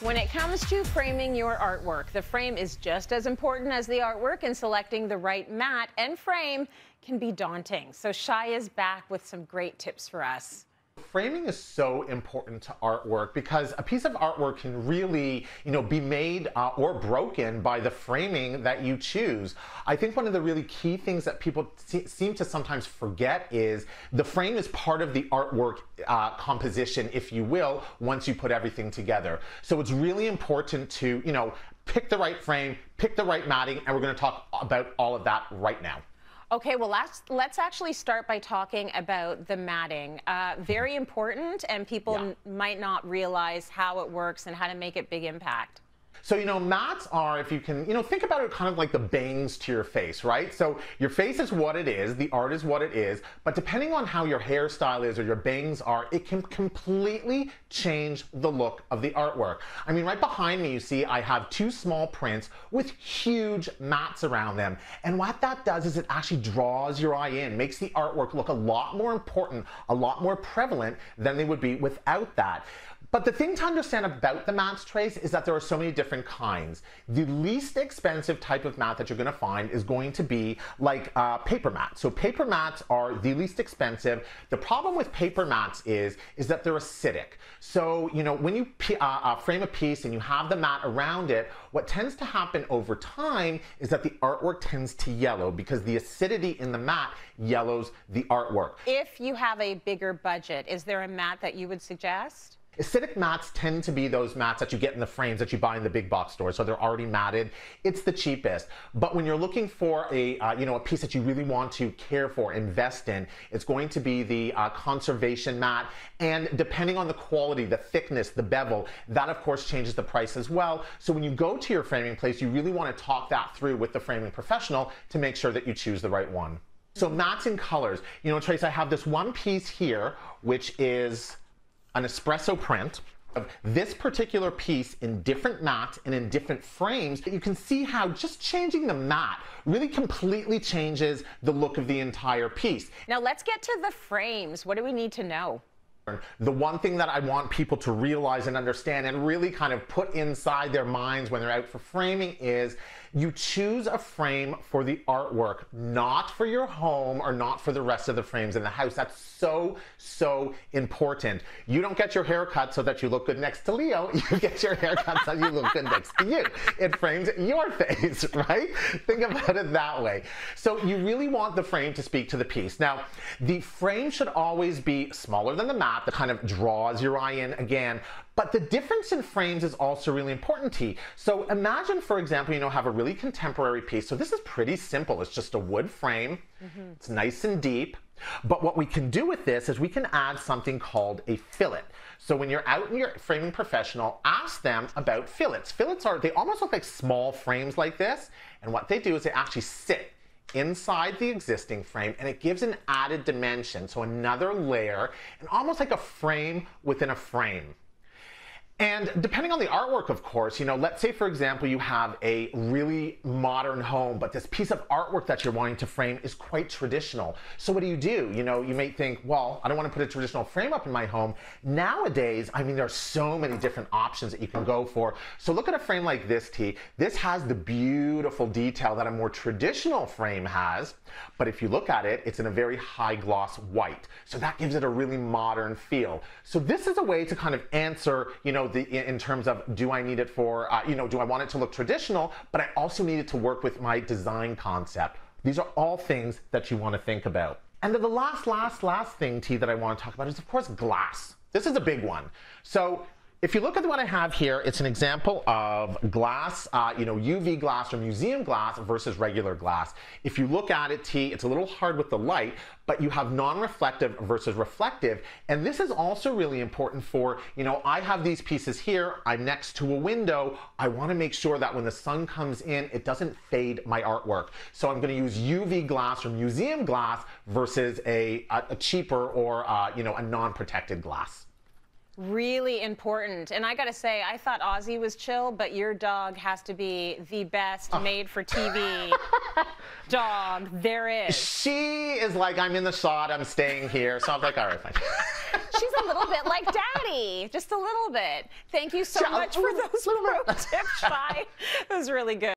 When it comes to framing your artwork, the frame is just as important as the artwork, and selecting the right mat and frame can be daunting. So Shai is back with some great tips for us framing is so important to artwork because a piece of artwork can really, you know, be made uh, or broken by the framing that you choose. I think one of the really key things that people seem to sometimes forget is the frame is part of the artwork uh, composition, if you will, once you put everything together. So it's really important to, you know, pick the right frame, pick the right matting, and we're going to talk about all of that right now. Okay, well, let's, let's actually start by talking about the matting. Uh, very important, and people yeah. might not realize how it works and how to make it big impact. So, you know, mats are, if you can, you know, think about it kind of like the bangs to your face, right? So your face is what it is, the art is what it is, but depending on how your hairstyle is or your bangs are, it can completely change the look of the artwork. I mean, right behind me, you see, I have two small prints with huge mats around them. And what that does is it actually draws your eye in, makes the artwork look a lot more important, a lot more prevalent than they would be without that. But the thing to understand about the mats trace is that there are so many different kinds. The least expensive type of mat that you're going to find is going to be like uh, paper mats. So paper mats are the least expensive. The problem with paper mats is, is that they're acidic. So, you know, when you uh, uh, frame a piece and you have the mat around it, what tends to happen over time is that the artwork tends to yellow because the acidity in the mat yellows the artwork. If you have a bigger budget, is there a mat that you would suggest? Acidic mats tend to be those mats that you get in the frames that you buy in the big box stores, so they're already matted. It's the cheapest. But when you're looking for a, uh, you know, a piece that you really want to care for, invest in, it's going to be the uh, conservation mat. And depending on the quality, the thickness, the bevel, that of course changes the price as well. So when you go to your framing place, you really want to talk that through with the framing professional to make sure that you choose the right one. So mats and colors. You know, Trace, I have this one piece here, which is an espresso print of this particular piece in different mats and in different frames, you can see how just changing the mat really completely changes the look of the entire piece. Now let's get to the frames. What do we need to know? The one thing that I want people to realize and understand and really kind of put inside their minds when they're out for framing is you choose a frame for the artwork, not for your home or not for the rest of the frames in the house. That's so, so important. You don't get your hair cut so that you look good next to Leo. You get your hair cut so you look good next to you. It frames your face, right? Think about it that way. So you really want the frame to speak to the piece. Now, the frame should always be smaller than the mat that kind of draws your eye in again. But the difference in frames is also really important to you. So imagine, for example, you know, have a really contemporary piece. So this is pretty simple. It's just a wood frame. Mm -hmm. It's nice and deep. But what we can do with this is we can add something called a fillet. So when you're out and you're framing professional, ask them about fillets. Fillets are, they almost look like small frames like this. And what they do is they actually sit inside the existing frame and it gives an added dimension, so another layer, and almost like a frame within a frame. And depending on the artwork, of course, you know, let's say, for example, you have a really modern home, but this piece of artwork that you're wanting to frame is quite traditional. So what do you do? You know, you may think, well, I don't want to put a traditional frame up in my home. Nowadays, I mean, there are so many different options that you can go for. So look at a frame like this, T. This has the beautiful detail that a more traditional frame has, but if you look at it, it's in a very high gloss white. So that gives it a really modern feel. So this is a way to kind of answer, you know, the, in terms of do I need it for, uh, you know, do I want it to look traditional, but I also need it to work with my design concept. These are all things that you want to think about. And then the last, last, last thing, T, that I want to talk about is, of course, glass. This is a big one. So if you look at what I have here, it's an example of glass, uh, you know, UV glass or museum glass versus regular glass. If you look at it, T, it's a little hard with the light, but you have non-reflective versus reflective. And this is also really important for, you know, I have these pieces here, I'm next to a window. I wanna make sure that when the sun comes in, it doesn't fade my artwork. So I'm gonna use UV glass or museum glass versus a, a, a cheaper or, uh, you know, a non-protected glass. Really important. And I got to say, I thought Ozzy was chill, but your dog has to be the best oh. made for TV dog there is. She is like, I'm in the shot, I'm staying here. So I'm like, all right, fine. She's a little bit like Daddy, just a little bit. Thank you so Just uh, much for those little pro bit. tips, Shai. It was really good.